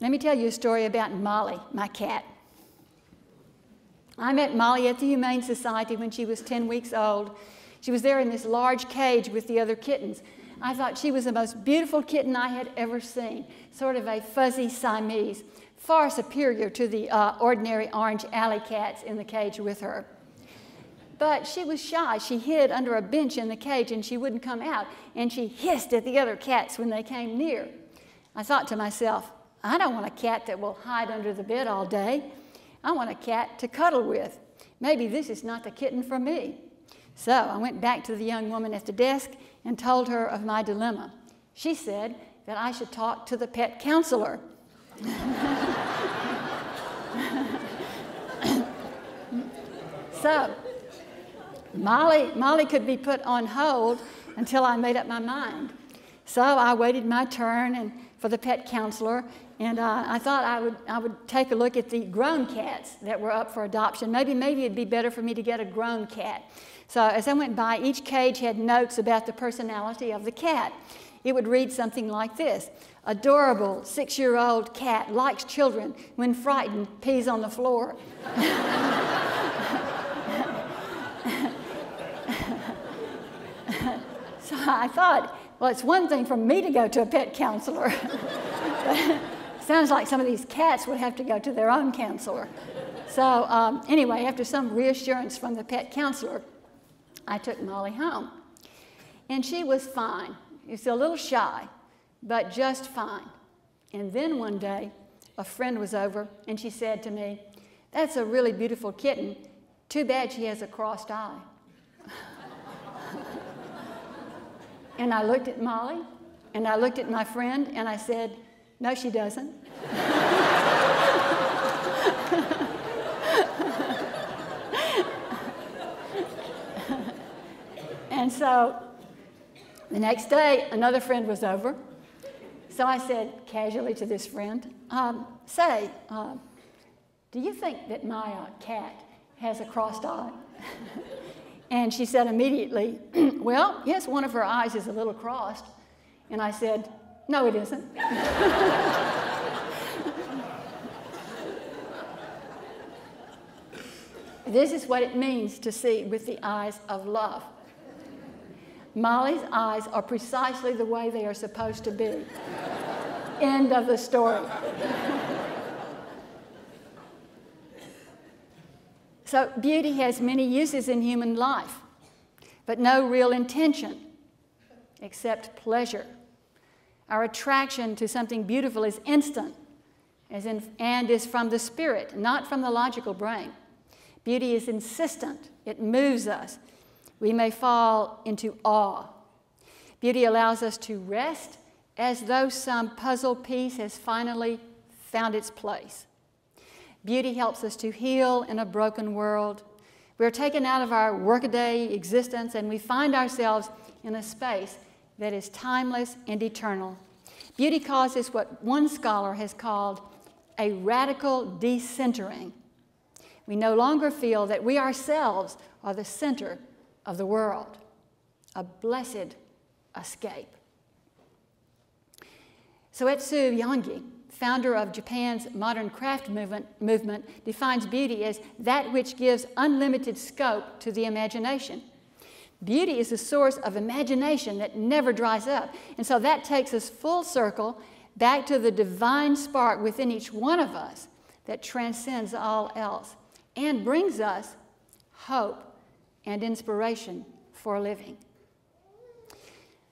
let me tell you a story about Molly, my cat. I met Molly at the Humane Society when she was 10 weeks old. She was there in this large cage with the other kittens. I thought she was the most beautiful kitten I had ever seen, sort of a fuzzy Siamese, far superior to the uh, ordinary orange alley cats in the cage with her. But she was shy. She hid under a bench in the cage and she wouldn't come out. And she hissed at the other cats when they came near. I thought to myself, I don't want a cat that will hide under the bed all day. I want a cat to cuddle with. Maybe this is not the kitten for me. So I went back to the young woman at the desk and told her of my dilemma. She said that I should talk to the pet counselor. so Molly, Molly could be put on hold until I made up my mind. So I waited my turn and for the pet counselor, and uh, I thought I would, I would take a look at the grown cats that were up for adoption. Maybe, maybe it'd be better for me to get a grown cat. So as I went by, each cage had notes about the personality of the cat. It would read something like this Adorable six year old cat likes children. When frightened, pees on the floor. So I thought, well, it's one thing for me to go to a pet counselor. sounds like some of these cats would have to go to their own counselor. So, um, anyway, after some reassurance from the pet counselor, I took Molly home. And she was fine. She was a little shy, but just fine. And then one day, a friend was over and she said to me, That's a really beautiful kitten. Too bad she has a crossed eye. And I looked at Molly and I looked at my friend and I said, No, she doesn't. and so the next day, another friend was over. So I said casually to this friend, um, Say, uh, do you think that my uh, cat has a crossed eye? And she said immediately, Well, yes, one of her eyes is a little crossed. And I said, No, it isn't. this is what it means to see with the eyes of love. Molly's eyes are precisely the way they are supposed to be. End of the story. So, beauty has many uses in human life, but no real intention except pleasure. Our attraction to something beautiful is instant as in, and is from the spirit, not from the logical brain. Beauty is insistent, it moves us. We may fall into awe. Beauty allows us to rest as though some puzzle piece has finally found its place. Beauty helps us to heal in a broken world. We're taken out of our workaday existence and we find ourselves in a space that is timeless and eternal. Beauty causes what one scholar has called a radical decentering. We no longer feel that we ourselves are the center of the world. A blessed escape. So Soetsu Yanagi founder of Japan's modern craft movement, movement, defines beauty as that which gives unlimited scope to the imagination. Beauty is a source of imagination that never dries up. And so that takes us full circle back to the divine spark within each one of us that transcends all else and brings us hope and inspiration for living.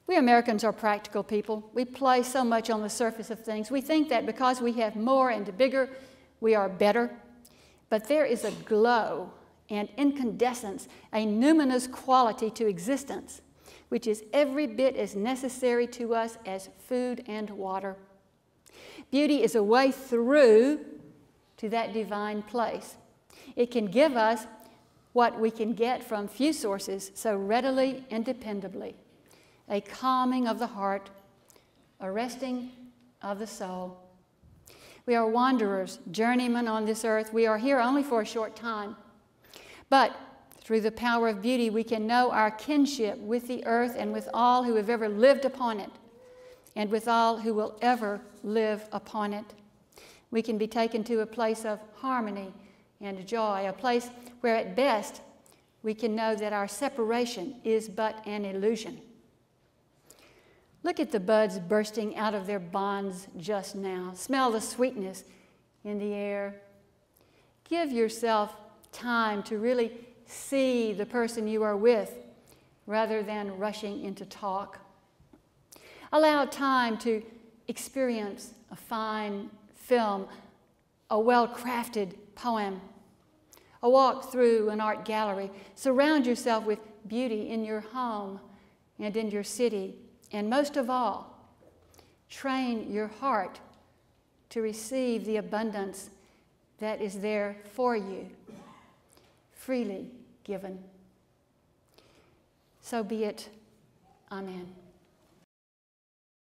We Americans are practical people. We play so much on the surface of things. We think that because we have more and bigger, we are better. But there is a glow and incandescence, a numinous quality to existence, which is every bit as necessary to us as food and water. Beauty is a way through to that divine place. It can give us what we can get from few sources so readily and dependably a calming of the heart, a resting of the soul. We are wanderers, journeymen on this earth. We are here only for a short time. But through the power of beauty, we can know our kinship with the earth and with all who have ever lived upon it, and with all who will ever live upon it. We can be taken to a place of harmony and joy, a place where at best we can know that our separation is but an illusion. Look at the buds bursting out of their bonds just now. Smell the sweetness in the air. Give yourself time to really see the person you are with rather than rushing into talk. Allow time to experience a fine film, a well crafted poem, a walk through an art gallery. Surround yourself with beauty in your home and in your city. And most of all, train your heart to receive the abundance that is there for you, freely given. So be it. Amen.